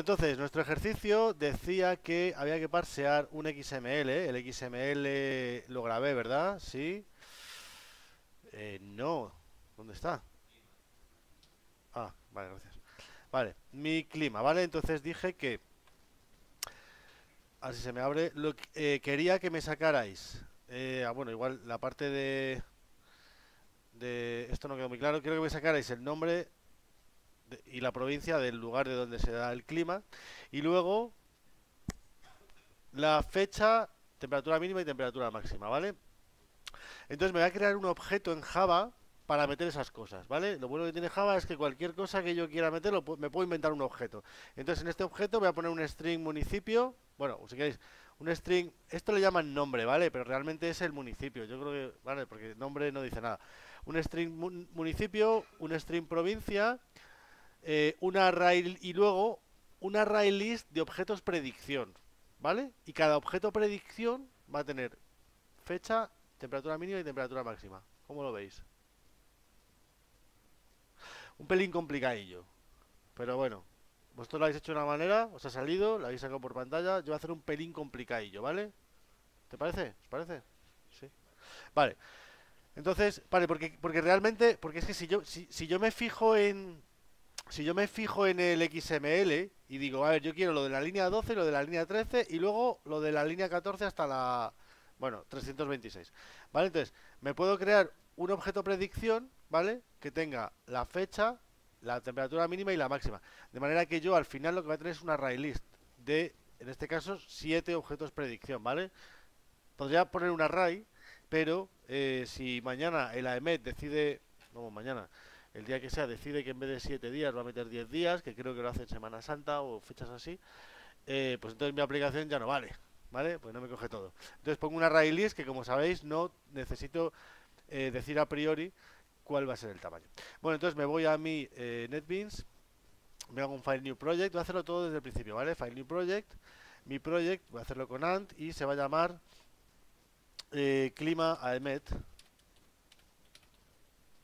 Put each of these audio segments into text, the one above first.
Entonces, nuestro ejercicio decía que había que parsear un XML. El XML lo grabé, ¿verdad? Sí. Eh, no. ¿Dónde está? Ah, vale, gracias. Vale, mi clima, ¿vale? Entonces dije que... Así se me abre. Lo eh, quería que me sacarais... Eh, ah, bueno, igual la parte de... De... Esto no quedó muy claro. Quiero que me sacarais el nombre y la provincia del lugar de donde se da el clima. Y luego la fecha, temperatura mínima y temperatura máxima, ¿vale? Entonces me voy a crear un objeto en Java para meter esas cosas, ¿vale? Lo bueno que tiene Java es que cualquier cosa que yo quiera meter me puedo inventar un objeto. Entonces en este objeto voy a poner un string municipio, bueno, si queréis, un string, esto le llaman nombre, ¿vale? Pero realmente es el municipio, yo creo que, ¿vale? Porque nombre no dice nada. Un string municipio, un string provincia, eh, una array y luego una array list de objetos predicción, ¿vale? Y cada objeto predicción va a tener fecha, temperatura mínima y temperatura máxima. ¿Cómo lo veis? Un pelín complicadillo. Pero bueno, vosotros lo habéis hecho de una manera, os ha salido, lo habéis sacado por pantalla. Yo voy a hacer un pelín complicadillo, ¿vale? ¿Te parece? ¿Os parece? Sí. Vale. Entonces, vale, porque, porque realmente, porque es que si yo, si, si yo me fijo en, si yo me fijo en el XML y digo, a ver, yo quiero lo de la línea 12, lo de la línea 13 y luego lo de la línea 14 hasta la, bueno, 326. ¿Vale? Entonces, me puedo crear un objeto predicción, ¿vale? Que tenga la fecha, la temperatura mínima y la máxima. De manera que yo al final lo que voy a tener es una array list de, en este caso, 7 objetos predicción, ¿vale? Podría poner un array, pero eh, si mañana el AEMET decide, no, mañana, el día que sea decide que en vez de 7 días va a meter 10 días, que creo que lo hace en Semana Santa o fechas así, eh, pues entonces mi aplicación ya no vale, ¿vale? Pues no me coge todo. Entonces pongo una array list que como sabéis no necesito eh, decir a priori cuál va a ser el tamaño. Bueno, entonces me voy a mi eh, NetBeans, me hago un File New Project, voy a hacerlo todo desde el principio, ¿vale? File New Project, mi project, voy a hacerlo con ANT y se va a llamar Clima AEMET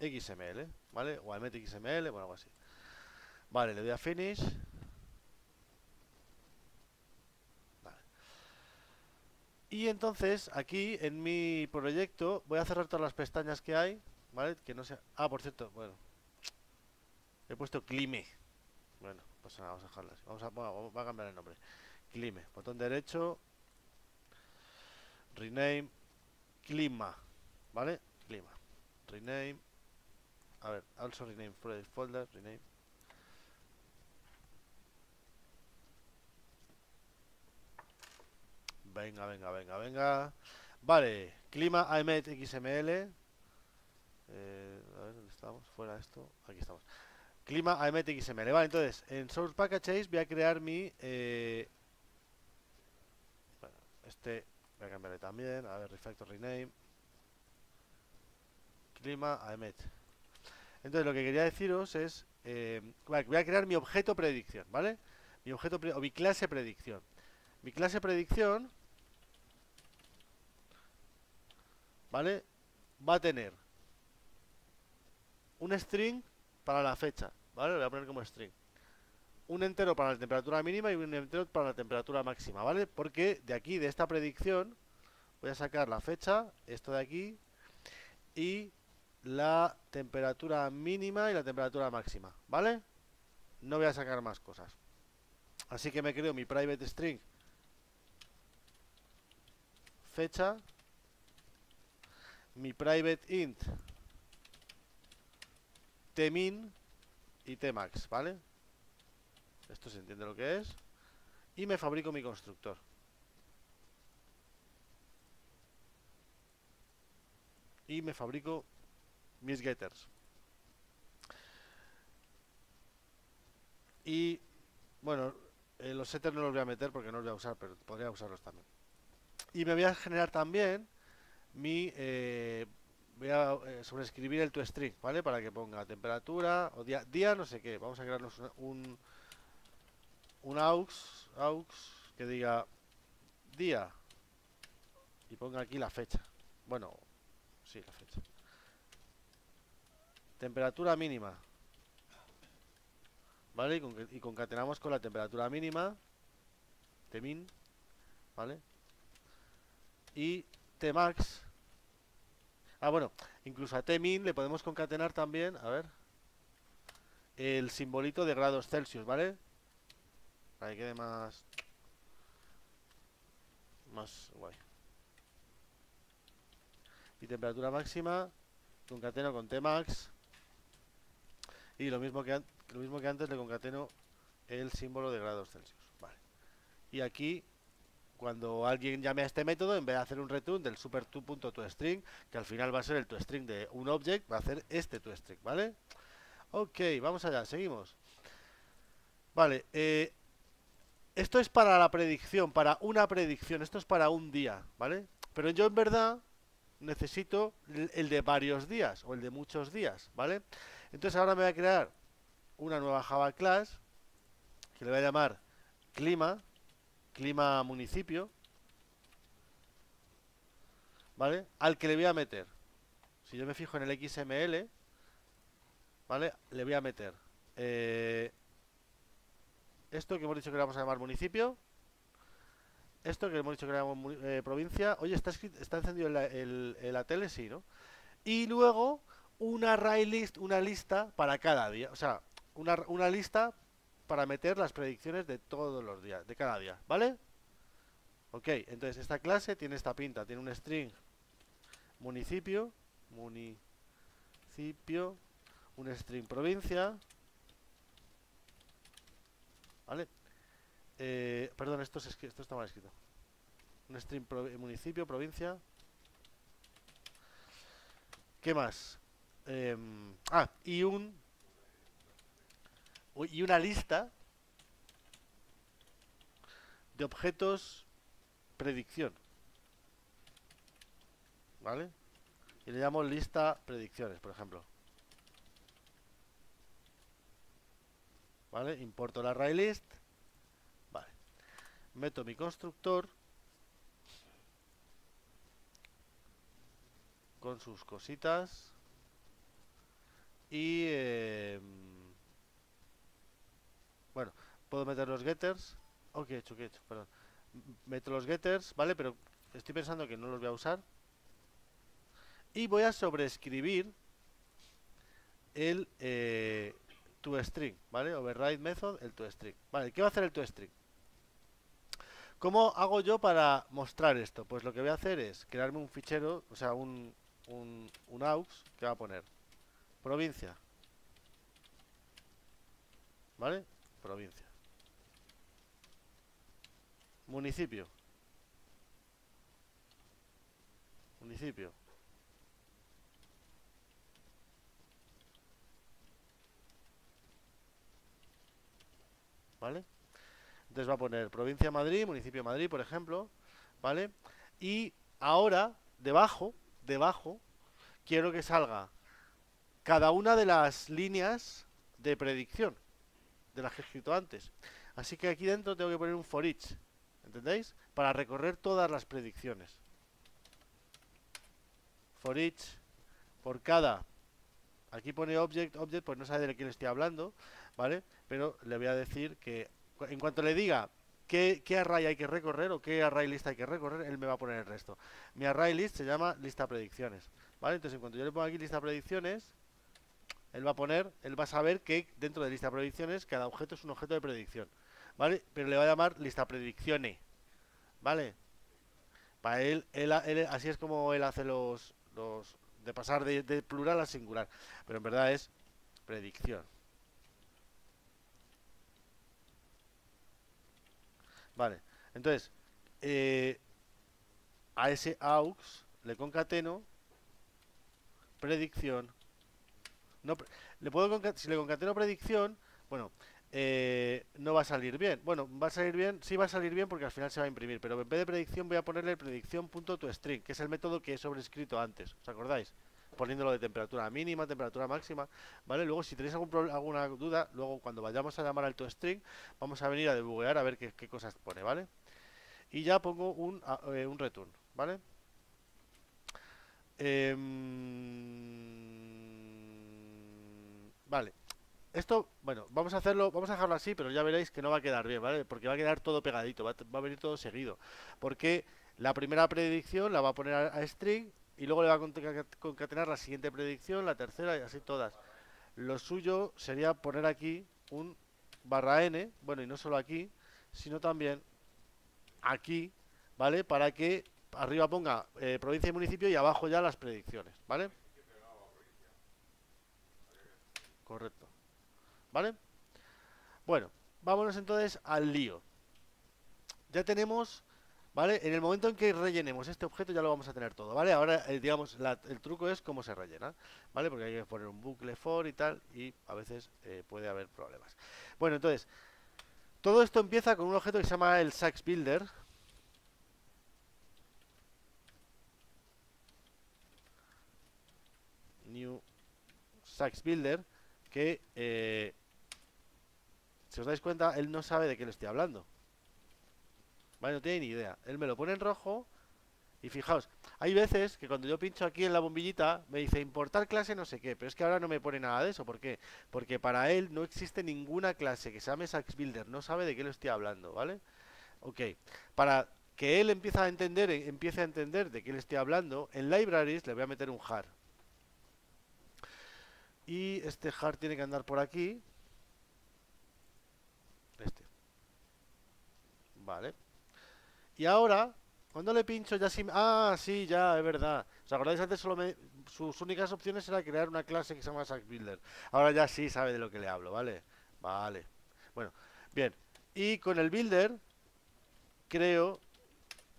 XML. ¿Vale? O al XML, o algo así. Vale, le doy a Finish. Y entonces, aquí en mi proyecto, voy a cerrar todas las pestañas que hay, ¿vale? Que no sea... Ah, por cierto, bueno. He puesto Clime. Bueno, pues nada, vamos a dejarlas. Vamos a, vamos a cambiar el nombre. Clime. Botón derecho. Rename. Clima. ¿Vale? Clima. Rename. A ver, also rename folder, rename. Venga, venga, venga, venga. Vale, clima imet xml. Eh, a ver, ¿dónde estamos? Fuera esto. Aquí estamos. Clima imet xml. Vale, entonces, en source packages voy a crear mi... Eh, bueno, este voy a cambiarle también. A ver, refactor rename. Clima imet. Entonces lo que quería deciros es, eh, voy a crear mi objeto predicción, ¿vale? Mi objeto o mi clase predicción. Mi clase predicción, ¿vale? Va a tener un string para la fecha, ¿vale? Lo voy a poner como string. Un entero para la temperatura mínima y un entero para la temperatura máxima, ¿vale? Porque de aquí, de esta predicción, voy a sacar la fecha, esto de aquí, y la temperatura mínima y la temperatura máxima, ¿vale? No voy a sacar más cosas. Así que me creo mi private string fecha, mi private int tmin y tmax, ¿vale? Esto se entiende lo que es. Y me fabrico mi constructor. Y me fabrico mis getters. Y bueno, eh, los setters no los voy a meter porque no los voy a usar, pero podría usarlos también. Y me voy a generar también mi... Eh, voy a eh, sobreescribir el toString, ¿vale? Para que ponga temperatura o día, día no sé qué. Vamos a crearnos un, un aux, aux que diga día y ponga aquí la fecha. Bueno, sí, la fecha. Temperatura mínima. ¿vale? Y, concatenamos con la temperatura mínima, Tmin, ¿vale? Y Tmax. Ah, bueno, incluso a Tmin le podemos concatenar también, a ver, el simbolito de grados Celsius, ¿vale? Para que quede más... Más guay. Y temperatura máxima, concateno con Tmax. Y lo mismo que, lo mismo que antes le concateno el símbolo de grados Celsius. Vale. Y aquí, cuando alguien llame a este método, en vez de hacer un return del super toString, que al final va a ser el toString de un object, va a hacer este toString, ¿vale? Ok, vamos allá, seguimos. Vale, eh, esto es para la predicción, para una predicción, esto es para un día, ¿vale? Pero yo en verdad necesito el de varios días o el de muchos días, ¿vale? Entonces ahora me voy a crear una nueva Java class que le voy a llamar clima, clima municipio, ¿vale? Al que le voy a meter, si yo me fijo en el XML, ¿vale? Le voy a meter eh, esto que hemos dicho que le vamos a llamar municipio, esto que hemos dicho que le llamamos eh, provincia, oye, está, está encendido la tele, sí, ¿no? Y luego una array list, una lista para cada día. O sea, una, una lista para meter las predicciones de todos los días, de cada día, ¿vale? Ok, entonces esta clase tiene esta pinta, tiene un string municipio, municipio, un string provincia, ¿vale? Eh, perdón, esto, es, esto está mal escrito. Un string municipio, provincia. ¿Qué más? Em, ah, y un y una lista de objetos predicción. ¿Vale? Y le llamo lista predicciones, por ejemplo. ¿Vale? Importo la array list. Vale. Meto mi constructor. Con sus cositas. Y... Eh, bueno, puedo meter los getters. Oh, ¿qué he hecho? ¿Qué he hecho? Perdón. Meto los getters, ¿vale? Pero estoy pensando que no los voy a usar. Y voy a sobreescribir el eh, toString, ¿vale? Override method, el toString. Vale, ¿qué va a hacer el toString? ¿Cómo hago yo para mostrar esto? Pues lo que voy a hacer es crearme un fichero, o sea, un, un, un aux que va a poner provincia. ¿Vale? provincia. Municipio. Municipio. ¿Vale? Entonces va a poner provincia Madrid, municipio Madrid, por ejemplo, ¿vale? Y ahora, debajo, debajo, quiero que salga cada una de las líneas de predicción de las que he escrito antes. Así que aquí dentro tengo que poner un for each, ¿entendéis? Para recorrer todas las predicciones. For each, por cada, aquí pone object, object, pues no sabe de le estoy hablando, ¿vale? Pero le voy a decir que en cuanto le diga qué, qué array hay que recorrer o qué array list hay que recorrer, él me va a poner el resto. Mi array list se llama lista predicciones, ¿vale? Entonces en cuanto yo le pongo aquí lista predicciones, él va a poner, él va a saber que dentro de lista de predicciones cada objeto es un objeto de predicción, ¿vale? Pero le va a llamar lista predicciones, ¿vale? Para él, él, así es como él hace los, los de pasar de, plural a singular, pero en verdad es predicción. Vale, entonces, eh, a ese aux le concateno predicción no, le puedo si le concateno predicción, bueno, eh, no va a salir bien. Bueno, va a salir bien, sí va a salir bien porque al final se va a imprimir, pero en vez de predicción voy a ponerle predicción.toString, que es el método que he sobrescrito antes, ¿os acordáis? Poniéndolo de temperatura mínima, temperatura máxima, ¿vale? Luego, si tenéis algún alguna duda, luego cuando vayamos a llamar al toString, vamos a venir a debuguear a ver qué, cosas pone, ¿vale? Y ya pongo un, eh, un return, ¿vale? Eh, Vale. esto, bueno, vamos a hacerlo, vamos a dejarlo así, pero ya veréis que no va a quedar bien, ¿vale? Porque va a quedar todo pegadito, va, a venir todo seguido. Porque la primera predicción la va a poner a, string y luego le va a concatenar la siguiente predicción, la tercera y así todas. Lo suyo sería poner aquí un barra n, bueno, y no solo aquí, sino también aquí, ¿vale? Para que arriba ponga eh, provincia y municipio y abajo ya las predicciones, ¿vale? Correcto. ¿Vale? Bueno, vámonos entonces al lío. Ya tenemos, ¿vale? En el momento en que rellenemos este objeto ya lo vamos a tener todo, ¿vale? Ahora, eh, digamos, el truco es cómo se rellena, ¿vale? Porque hay que poner un bucle for y tal y a veces eh, puede haber problemas. Bueno, entonces, todo esto empieza con un objeto que se llama el Sax Builder, New Sax Builder que, eh, si os dais cuenta, él no sabe de qué le estoy hablando. Vale, no tiene ni idea. Él me lo pone en rojo y fijaos, hay veces que cuando yo pincho aquí en la bombillita me dice importar clase no sé qué, pero es que ahora no me pone nada de eso. ¿Por qué? Porque para él no existe ninguna clase que se llame SaxBuilder, no sabe de qué le estoy hablando, ¿vale? Ok, para que él empiece a entender, empiece a entender de qué le estoy hablando, en libraries le voy a meter un jar. Y este hard tiene que andar por aquí. Este. Vale. Y ahora, cuando le pincho ya sí... Ah, sí, ya, es verdad. ¿Os acordáis antes solo sus únicas opciones era crear una clase que se llama Builder. Ahora ya sí sabe de lo que le hablo, ¿vale? Vale. Bueno, bien. Y con el builder creo...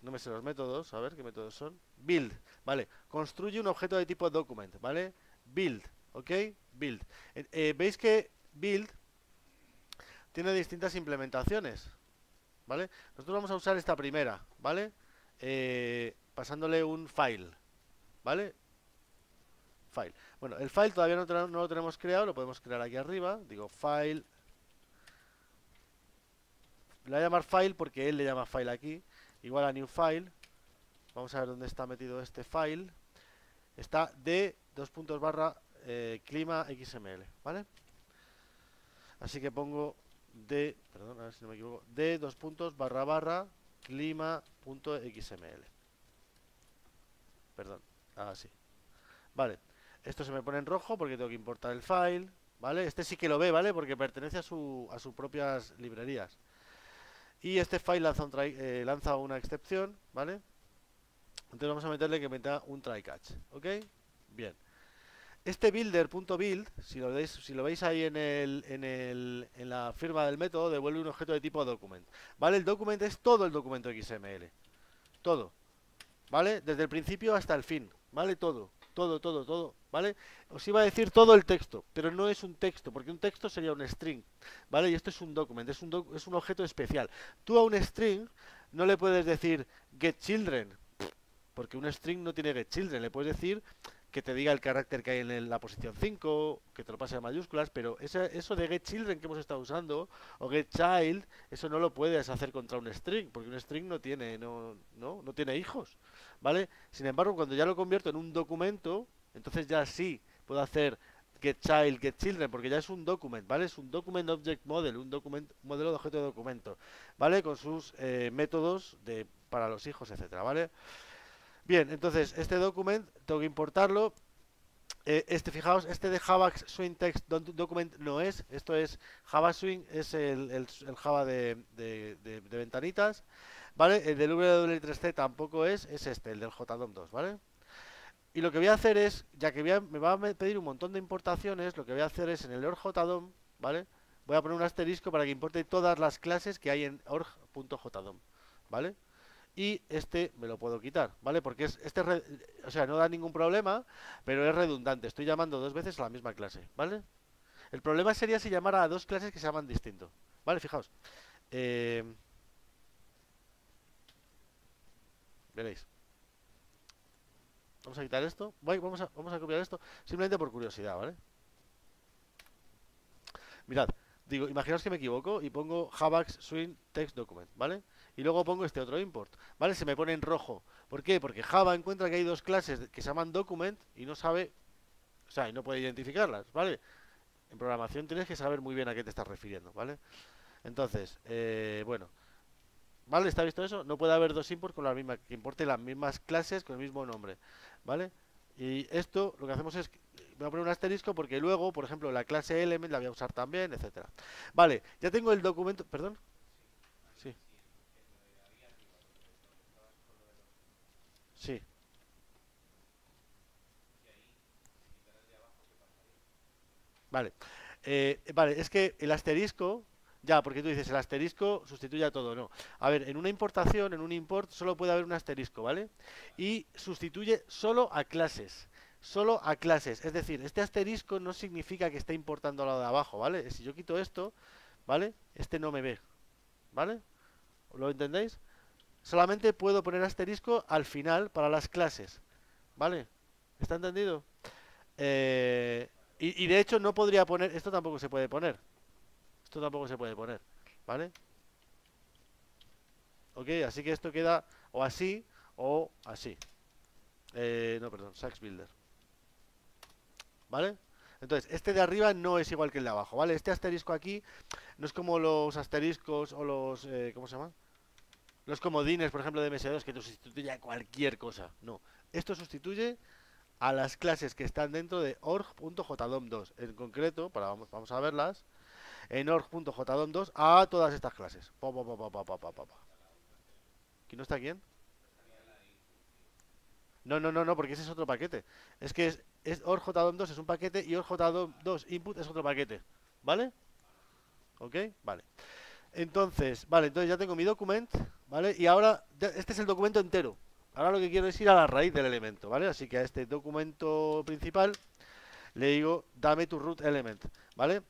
No me sé los métodos, a ver qué métodos son. Build, ¿vale? Construye un objeto de tipo document, ¿vale? Build. ¿Ok? Build. Eh, Veis que build tiene distintas implementaciones, ¿vale? Nosotros vamos a usar esta primera, ¿vale? Eh, pasándole un file, ¿vale? File. Bueno, el file todavía no, no, lo tenemos creado, lo podemos crear aquí arriba. Digo file. Le voy a llamar file porque él le llama file aquí. Igual a new file. Vamos a ver dónde está metido este file. Está de dos puntos barra eh, clima XML, ¿vale? Así que pongo de, perdón, a ver si no me equivoco, de dos puntos barra barra clima.xml. Perdón, así. Vale, esto se me pone en rojo porque tengo que importar el file, ¿vale? Este sí que lo ve, ¿vale? Porque pertenece a, su, a sus propias librerías. Y este file lanza, eh, lanza una excepción, ¿vale? Entonces vamos a meterle que meta un try catch, ¿ok? Bien. Este builder.build, si lo veis, si lo veis ahí en, el, en, el, en la firma del método, devuelve un objeto de tipo document. ¿Vale? El document es todo el documento XML. Todo. ¿Vale? Desde el principio hasta el fin. ¿Vale? Todo. Todo, todo, todo. ¿Vale? Os iba a decir todo el texto, pero no es un texto, porque un texto sería un string. ¿Vale? Y esto es un document, es un, es un objeto especial. Tú a un string no le puedes decir getChildren, porque un string no tiene getChildren. Le puedes decir que te diga el carácter que hay en la posición 5, que te lo pase a mayúsculas, pero eso de getChildren que hemos estado usando, o getChild, eso no lo puedes hacer contra un string, porque un string no tiene, no, no, no tiene hijos, ¿vale? Sin embargo, cuando ya lo convierto en un documento, entonces ya sí puedo hacer getChild, getChildren, porque ya es un document, ¿vale? Es un document object model, un document, modelo de objeto de documento, ¿vale? Con sus eh, métodos de, para los hijos, etcétera, ¿vale? Bien, entonces este document tengo que importarlo. Eh, este, fijaos, este de Java Swing Text Document no es. Esto es Java Swing, es el, Java de, ventanitas. ¿Vale? El del W3C tampoco es, es este, el del JDOM 2, ¿vale? Y lo que voy a hacer es, ya que me va a pedir un montón de importaciones, lo que voy a hacer es en el org.jdom, ¿vale? Voy a poner un asterisco para que importe todas las clases que hay en org.jdom, ¿vale? Y este me lo puedo quitar, ¿vale? Porque es, este, o sea, no da ningún problema, pero es redundante. Estoy llamando dos veces a la misma clase, ¿vale? El problema sería si llamara a dos clases que se llaman distinto, ¿vale? Fijaos. Eh, veréis. Vamos a quitar esto. vamos, a, vamos a copiar esto simplemente por curiosidad, ¿vale? Mirad, digo, imaginaos que me equivoco y pongo Javax Swing Text Document, ¿vale? Y luego pongo este otro import, ¿vale? Se me pone en rojo. ¿Por qué? Porque Java encuentra que hay dos clases que se llaman document y no sabe, o sea, y no puede identificarlas, ¿vale? En programación tienes que saber muy bien a qué te estás refiriendo, ¿vale? Entonces, eh, bueno. ¿Vale? ¿Está visto eso? No puede haber dos imports con la misma, que importen las mismas clases con el mismo nombre, ¿vale? Y esto lo que hacemos es, voy a poner un asterisco porque luego, por ejemplo, la clase element la voy a usar también, etcétera. Vale, ya tengo el documento, perdón. Sí. Sí. Vale. Eh, vale, es que el asterisco, ya, porque tú dices el asterisco sustituye a todo, no. A ver, en una importación, en un import, solo puede haber un asterisco, ¿vale? Y sustituye solo a clases. Solo a clases. Es decir, este asterisco no significa que esté importando a lo de abajo, ¿vale? Si yo quito esto, ¿vale? Este no me ve, ¿vale? ¿Lo entendéis? Solamente puedo poner asterisco al final para las clases, ¿vale? ¿Está entendido? Eh, y, de hecho no podría poner, esto tampoco se puede poner. Esto tampoco se puede poner, ¿vale? Ok, así que esto queda o así o así. Eh, no, perdón, Sax Builder. ¿Vale? Entonces, este de arriba no es igual que el de abajo, ¿vale? Este asterisco aquí no es como los asteriscos o los... Eh, ¿Cómo se llama? Los comodines, por ejemplo, de MS2 que te sustituye a cualquier cosa. No, esto sustituye a las clases que están dentro de org.jdom2. En concreto, para vamos, a verlas, en org.jdom2 a todas estas clases. ¿Quién no está quién? No, no, no, no, porque ese es otro paquete. Es que es, es org.jdom2 es un paquete y org.jdom2 input es otro paquete. ¿Vale? ¿Ok? Vale. Entonces, vale, entonces ya tengo mi documento, ¿vale? Y ahora, este es el documento entero. Ahora lo que quiero es ir a la raíz del elemento, ¿vale? Así que a este documento principal le digo, dame tu root element, ¿vale?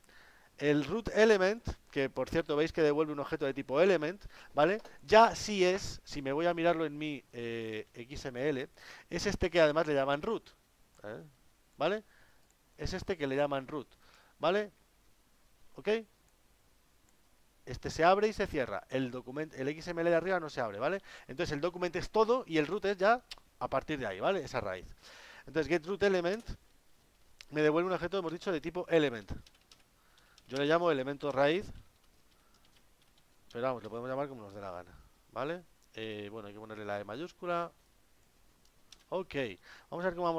El root element, que por cierto veis que devuelve un objeto de tipo element, ¿vale? Ya sí es, si me voy a mirarlo en mi eh, XML, es este que además le llaman root, ¿eh? ¿vale? Es este que le llaman root, ¿vale? ¿Ok? Este se abre y se cierra. El documento, el XML de arriba no se abre, ¿vale? Entonces el documento es todo y el root es ya a partir de ahí, ¿vale? Esa raíz. Entonces getRootElement me devuelve un objeto, hemos dicho, de tipo element. Yo le llamo elemento raíz. Pero vamos, lo podemos llamar como nos dé la gana, ¿vale? Eh, bueno, hay que ponerle la E mayúscula. Ok, vamos a ver cómo vamos.